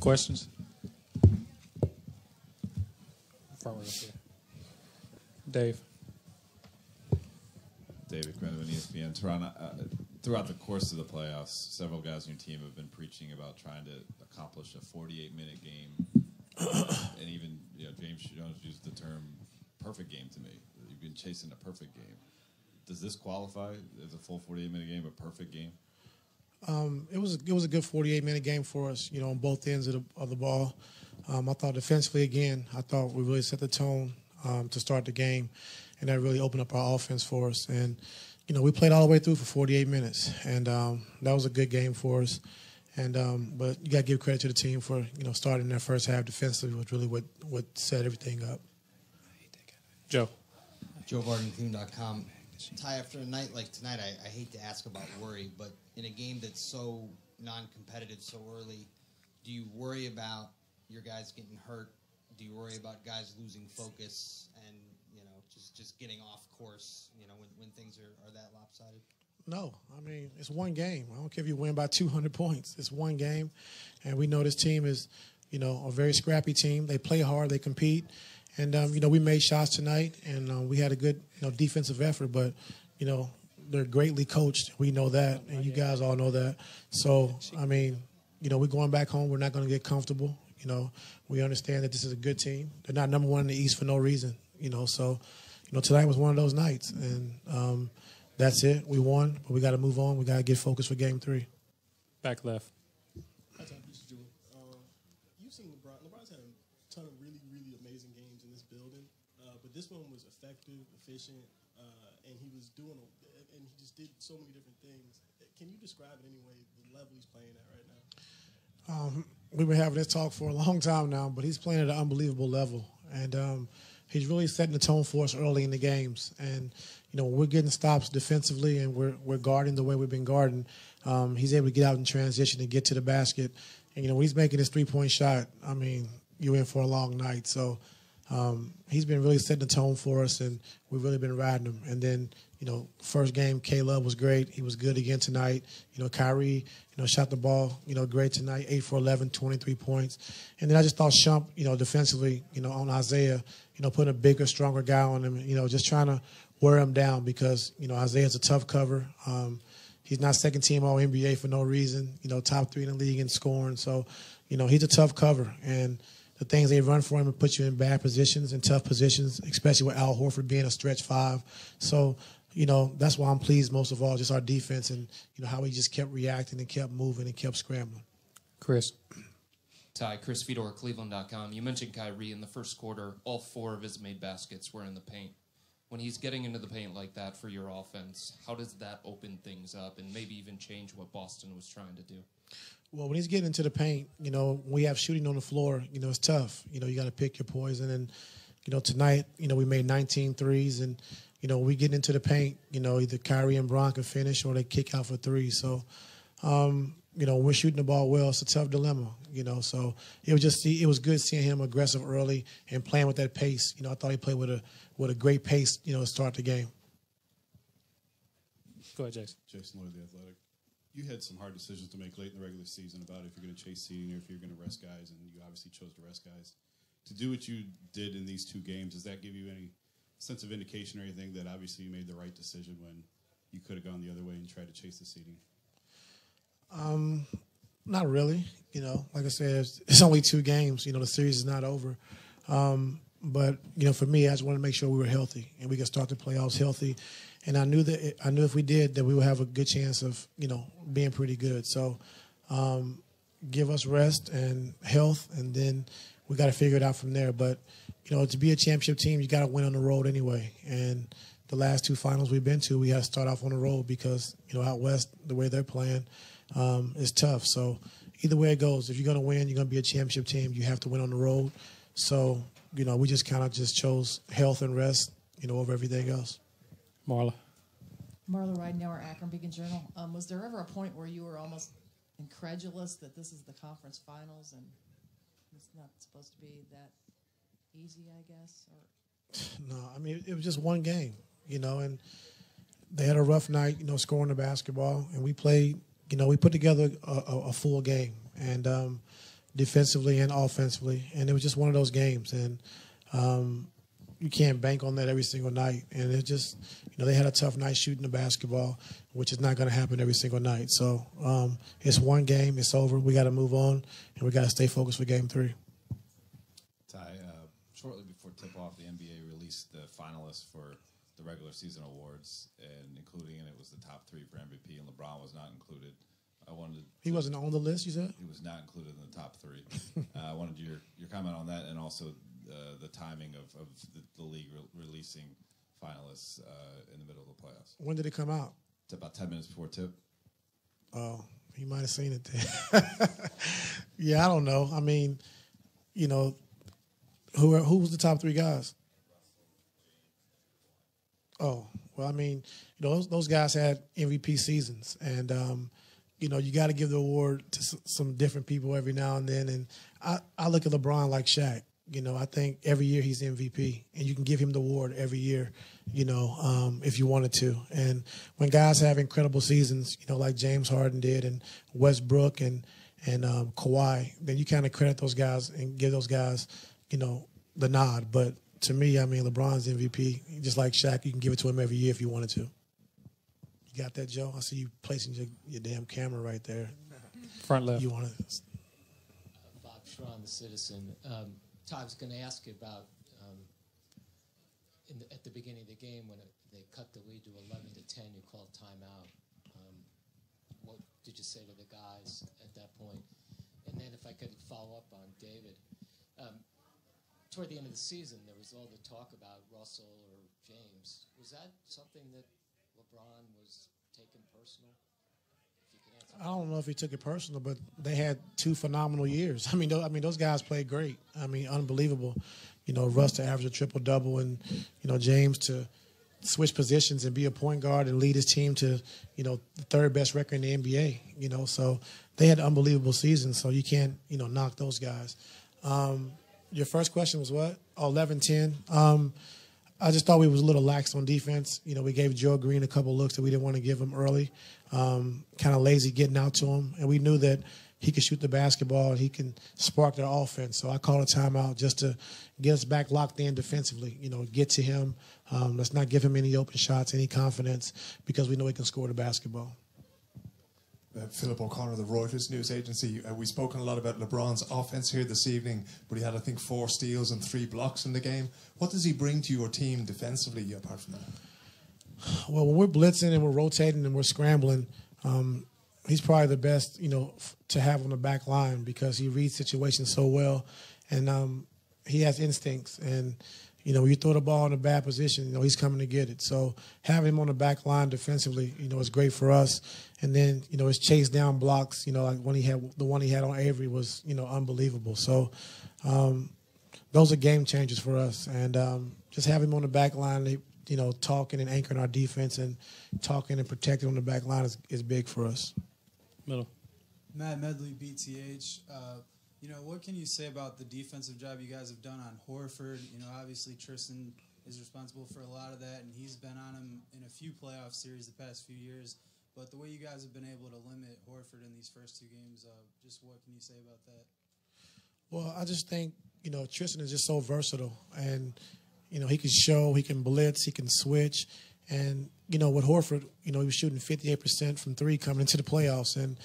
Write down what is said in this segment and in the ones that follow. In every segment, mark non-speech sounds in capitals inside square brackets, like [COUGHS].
Questions? Dave. David Quinlan, ESPN. Toronto, uh, throughout the course of the playoffs, several guys on your team have been preaching about trying to accomplish a 48-minute game, [COUGHS] and even you know, James Jones used the term "perfect game" to me. You've been chasing a perfect game. Does this qualify as a full 48-minute game, a perfect game? Um, it was it was a good 48 minute game for us, you know, on both ends of the of the ball. Um, I thought defensively again, I thought we really set the tone um, to start the game, and that really opened up our offense for us. And you know, we played all the way through for 48 minutes, and um, that was a good game for us. And um, but you got to give credit to the team for you know starting their first half defensively was really what what set everything up. Joe. Joe JoeVardenCoon.com. Ty, after a night like tonight, I, I hate to ask about worry, but in a game that's so non-competitive so early, do you worry about your guys getting hurt? Do you worry about guys losing focus and you know just just getting off course? You know when, when things are, are that lopsided. No, I mean it's one game. I don't care if you win by 200 points. It's one game, and we know this team is, you know, a very scrappy team. They play hard, they compete, and um, you know we made shots tonight, and uh, we had a good, you know, defensive effort. But, you know, they're greatly coached. We know that, and you guys all know that. So I mean, you know, we're going back home. We're not going to get comfortable. You know, we understand that this is a good team. They're not number one in the East for no reason. You know, so you know tonight was one of those nights, and um, that's it. We won, but we got to move on. We got to get focused for Game Three. Back left. Hi, Tom. This is Jewel. Um, you've seen LeBron. LeBron's had a ton of really, really amazing games in this building, uh, but this one was effective, efficient, uh, and he was doing, a, and he just did so many different things. Can you describe it anyway? The level he's playing at right now. Um, we've been having this talk for a long time now, but he's playing at an unbelievable level, and um, he's really setting the tone for us early in the games. And you know, we're getting stops defensively and we're we're guarding the way we've been guarding, um, he's able to get out in transition and get to the basket. And you know, when he's making his three point shot, I mean, you're in for a long night. So. Um, he's been really setting the tone for us, and we've really been riding him. And then, you know, first game, K-Love was great. He was good again tonight. You know, Kyrie, you know, shot the ball, you know, great tonight, 8 for 11, 23 points. And then I just thought Shump, you know, defensively, you know, on Isaiah, you know, putting a bigger, stronger guy on him, you know, just trying to wear him down because, you know, Isaiah's a tough cover. Um, he's not second team All NBA for no reason, you know, top three in the league in scoring. So, you know, he's a tough cover. And, the things they run for him and put you in bad positions and tough positions, especially with Al Horford being a stretch five. So, you know, that's why I'm pleased most of all, just our defense and, you know, how we just kept reacting and kept moving and kept scrambling. Chris. Ty, Chris Fedor, Cleveland.com. You mentioned Kyrie in the first quarter. All four of his made baskets were in the paint. When he's getting into the paint like that for your offense, how does that open things up and maybe even change what Boston was trying to do? Well, when he's getting into the paint, you know, we have shooting on the floor, you know, it's tough. You know, you got to pick your poison. And, you know, tonight, you know, we made 19 threes. And, you know, we get into the paint, you know, either Kyrie and Bron can finish or they kick out for three. So, um, you know, we're shooting the ball well, it's a tough dilemma, you know. So it was just, it was good seeing him aggressive early and playing with that pace. You know, I thought he played with a, with a great pace, you know, to start the game. Go ahead, Jason. Jason Lloyd, The Athletic you had some hard decisions to make late in the regular season about if you're going to chase seeding or if you're going to rest guys, and you obviously chose to rest guys. To do what you did in these two games, does that give you any sense of indication or anything that obviously you made the right decision when you could have gone the other way and tried to chase the seeding? Um, not really. You know, like I said, it's, it's only two games. You know, the series is not over. Um, but you know, for me, I just wanted to make sure we were healthy and we could start the playoffs healthy and I knew that I knew if we did that we would have a good chance of you know being pretty good. So um, give us rest and health, and then we got to figure it out from there. But you know, to be a championship team, you got to win on the road anyway. And the last two finals we've been to, we had to start off on the road because you know out west the way they're playing um, is tough. So either way it goes, if you're going to win, you're going to be a championship team. You have to win on the road. So you know, we just kind of just chose health and rest, you know, over everything else. Marla. Marla Ridenour, Akron Beacon Journal. Um, was there ever a point where you were almost incredulous that this is the conference finals and it's not supposed to be that easy, I guess? Or? [SIGHS] No, I mean, it was just one game, you know, and they had a rough night, you know, scoring the basketball, and we played, you know, we put together a, a, a full game. And, um, defensively and offensively, and it was just one of those games. And um, you can't bank on that every single night. And it just, you know, they had a tough night shooting the basketball, which is not going to happen every single night. So um, it's one game, it's over. We got to move on, and we got to stay focused for game three. Ty, uh, shortly before tip off, the NBA released the finalists for the regular season awards, and including in it was the top three for MVP, and LeBron was not included. I wanted He wasn't on the list, you said? he was not included in the top three. uh, I wanted your your comment on that, and also uh, the timing of, of the, the league re- releasing finalists uh, in the middle of the playoffs. When did it come out? It's about ten minutes before tip. Oh, he might have seen it then. [LAUGHS] yeah, I don't know. I mean, you know, who who was the top three guys? Oh, well, I mean, you know, those, those guys had MVP seasons, and um, you know, you got to give the award to some different people every now and then. And I, I look at LeBron like Shaq. You know, I think every year he's MVP, and you can give him the award every year. You know, um, if you wanted to. And when guys have incredible seasons, you know, like James Harden did, and Westbrook and and um, Kawhi, then you kind of credit those guys and give those guys, you know, the nod. But to me, I mean, LeBron's MVP. Just like Shaq, you can give it to him every year if you wanted to. You got that, Joe? I see you placing your, your damn camera right there. Front left. You want to? Bob Schron, the Citizen. Um, Todd was going to ask you about um, in the, at the beginning of the game when it, they cut the lead to 11 to 10. You called timeout. Um, what did you say to the guys at that point? And then, if I could follow up on David, um, toward the end of the season, there was all the talk about Russell or James. Was that something that LeBron was taking personal? I don't know if he took it personal, but they had two phenomenal years. I mean, tho- I mean, those guys played great. I mean, unbelievable. You know, Russ to average a triple double, and you know James to switch positions and be a point guard and lead his team to you know the third best record in the NBA. You know, so they had unbelievable seasons. So you can't you know knock those guys. Um, your first question was what? Oh, 11-10. Um, I just thought we was a little lax on defense. You know, we gave Joe Green a couple looks that we didn't want to give him early. Um, kind of lazy getting out to him, and we knew that he could shoot the basketball and he can spark their offense. So I called a timeout just to get us back locked in defensively. You know, get to him. Um, let's not give him any open shots, any confidence, because we know he can score the basketball. Uh, Philip O'Connor, the Reuters news agency. Uh, we've spoken a lot about LeBron's offense here this evening, but he had, I think, four steals and three blocks in the game. What does he bring to your team defensively apart from that? Well, when we're blitzing and we're rotating and we're scrambling, um, he's probably the best, you know, to have on the back line because he reads situations so well, and um, he has instincts. And you know, when you throw the ball in a bad position, you know he's coming to get it. So having him on the back line defensively, you know, is great for us. And then you know his chase down blocks, you know, like when he had the one he had on Avery was, you know, unbelievable. So. Um, those are game changers for us, and um, just having him on the back line, you know, talking and anchoring our defense and talking and protecting on the back line is, is big for us. Middle. Matt Medley, BTH. Uh, you know, what can you say about the defensive job you guys have done on Horford? You know, obviously Tristan is responsible for a lot of that, and he's been on him in a few playoff series the past few years. But the way you guys have been able to limit Horford in these first two games, uh, just what can you say about that? Well, I just think you know Tristan is just so versatile, and you know he can show, he can blitz, he can switch, and you know with Horford, you know he was shooting 58% from three coming into the playoffs, and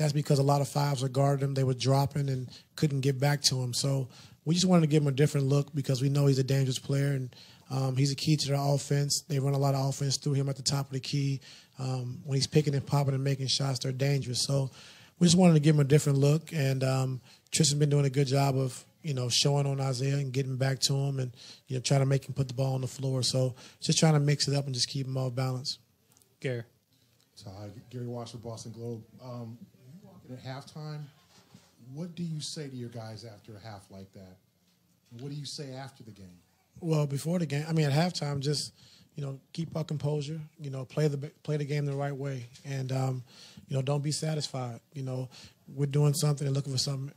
that's because a lot of fives were guarding him, they were dropping and couldn't get back to him. So we just wanted to give him a different look because we know he's a dangerous player and. Um, he's a key to their offense. They run a lot of offense through him at the top of the key. Um, when he's picking and popping and making shots, they're dangerous. So we just wanted to give him a different look. And um, Tristan's been doing a good job of you know showing on Isaiah and getting back to him, and you know trying to make him put the ball on the floor. So just trying to mix it up and just keep him off balance. Gary. So, hi, Gary Washburn, Boston Globe. Um, you walk in at halftime. What do you say to your guys after a half like that? What do you say after the game? Well, before the game, I mean at halftime, just you know keep our composure. You know play the play the game the right way, and um, you know don't be satisfied. You know we're doing something and looking for something